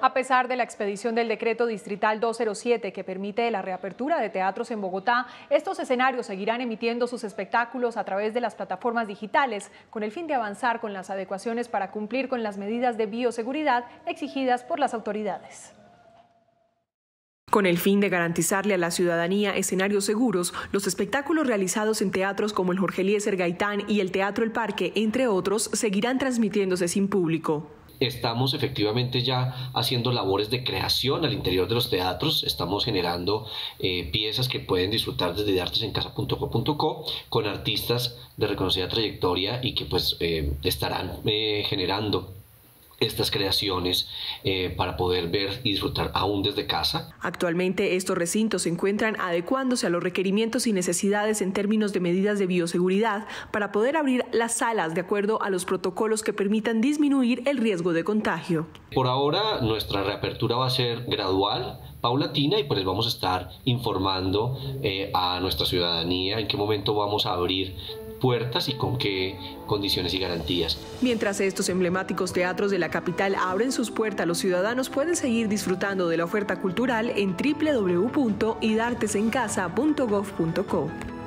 A pesar de la expedición del decreto distrital 207 que permite la reapertura de teatros en Bogotá, estos escenarios seguirán emitiendo sus espectáculos a través de las plataformas digitales con el fin de avanzar con las adecuaciones para cumplir con las medidas de bioseguridad exigidas por las autoridades. Con el fin de garantizarle a la ciudadanía escenarios seguros, los espectáculos realizados en teatros como el Jorge Eliezer Gaitán y el Teatro El Parque, entre otros, seguirán transmitiéndose sin público estamos efectivamente ya haciendo labores de creación al interior de los teatros, estamos generando eh, piezas que pueden disfrutar desde artesencasa.co.co con artistas de reconocida trayectoria y que pues eh, estarán eh, generando estas creaciones eh, para poder ver y disfrutar aún desde casa. Actualmente estos recintos se encuentran adecuándose a los requerimientos y necesidades en términos de medidas de bioseguridad para poder abrir las salas de acuerdo a los protocolos que permitan disminuir el riesgo de contagio. Por ahora nuestra reapertura va a ser gradual, paulatina y pues vamos a estar informando eh, a nuestra ciudadanía en qué momento vamos a abrir puertas y con qué condiciones y garantías. Mientras estos emblemáticos teatros de la capital abren sus puertas, los ciudadanos pueden seguir disfrutando de la oferta cultural en www.idartesencasa.gov.co.